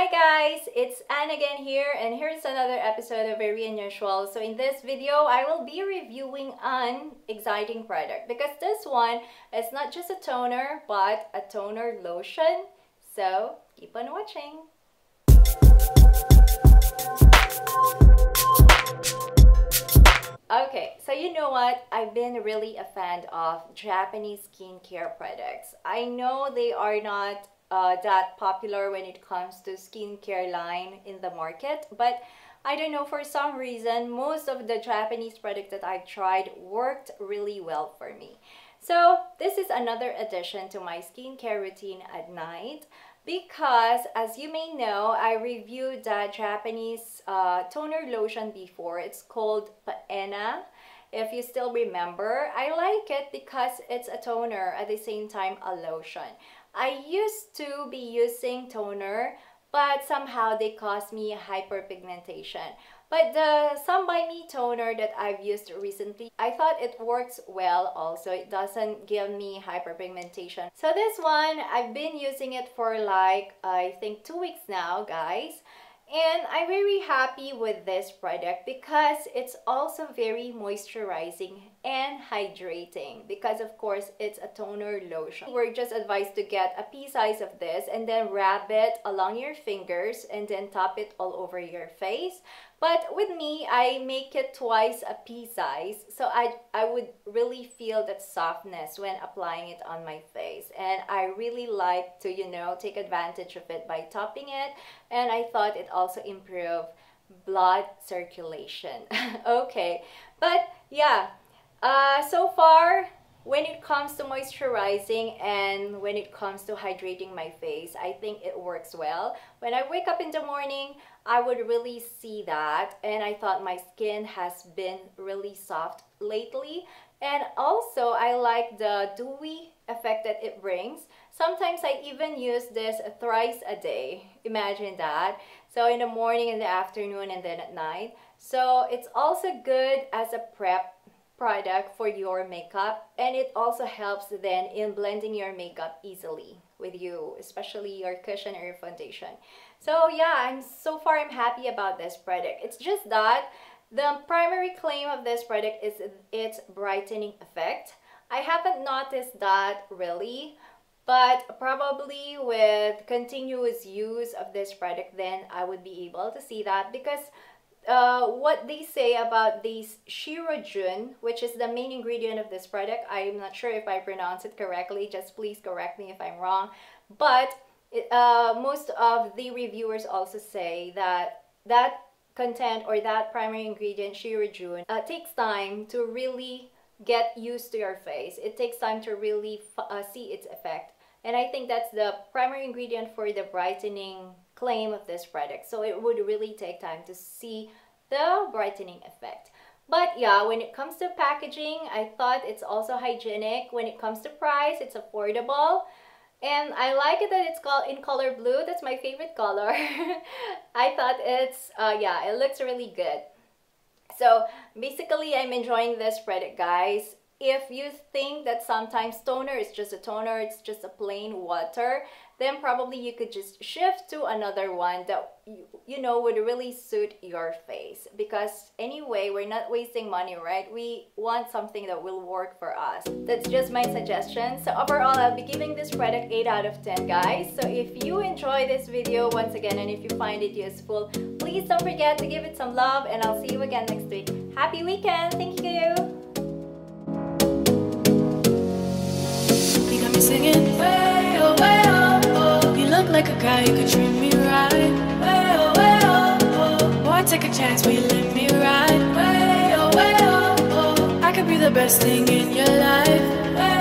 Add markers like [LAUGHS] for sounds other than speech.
Hi guys, it's Anne again here and here's another episode of Very Unusual. So in this video, I will be reviewing an exciting product because this one is not just a toner but a toner lotion. So keep on watching. Okay, so you know what? I've been really a fan of Japanese skincare products. I know they are not uh, that popular when it comes to skincare line in the market. But I don't know, for some reason, most of the Japanese products that I tried worked really well for me. So this is another addition to my skincare routine at night because as you may know, I reviewed that Japanese uh, toner lotion before. It's called Paena. If you still remember, I like it because it's a toner at the same time a lotion. I used to be using toner, but somehow they caused me hyperpigmentation. But the Some By Mi toner that I've used recently, I thought it works well also. It doesn't give me hyperpigmentation. So this one, I've been using it for like, I think two weeks now, guys. And I'm very happy with this product because it's also very moisturizing and hydrating because of course it's a toner lotion. We're just advised to get a pea size of this and then wrap it along your fingers and then top it all over your face. But with me, I make it twice a pea size. So I, I would really feel that softness when applying it on my face. And I really like to, you know, take advantage of it by topping it. And I thought it also improved blood circulation. [LAUGHS] okay, but yeah, uh, so far when it comes to moisturizing and when it comes to hydrating my face, I think it works well. When I wake up in the morning, I would really see that and I thought my skin has been really soft lately. And also, I like the dewy effect that it brings. Sometimes I even use this thrice a day. Imagine that. So in the morning, in the afternoon, and then at night. So it's also good as a prep product for your makeup and it also helps then in blending your makeup easily with you especially your cushion or your foundation. So yeah i'm so far i'm happy about this product. It's just that the primary claim of this product is its brightening effect. I haven't noticed that really but probably with continuous use of this product then i would be able to see that because uh, what they say about this Shirojyun, which is the main ingredient of this product. I'm not sure if I pronounce it correctly. Just please correct me if I'm wrong. But uh, most of the reviewers also say that that content or that primary ingredient, Shirojyun, uh, takes time to really get used to your face. It takes time to really uh, see its effect. And I think that's the primary ingredient for the brightening claim of this product. So it would really take time to see the brightening effect. But yeah, when it comes to packaging, I thought it's also hygienic. When it comes to price, it's affordable. And I like it that it's called in color blue. That's my favorite color. [LAUGHS] I thought it's, uh, yeah, it looks really good. So basically, I'm enjoying this product, guys if you think that sometimes toner is just a toner, it's just a plain water, then probably you could just shift to another one that you, you know would really suit your face. Because anyway we're not wasting money right? We want something that will work for us. That's just my suggestion. So overall i'll be giving this product 8 out of 10 guys. So if you enjoy this video once again and if you find it useful please don't forget to give it some love and i'll see you again next week. Happy weekend. Thank you best thing in your life.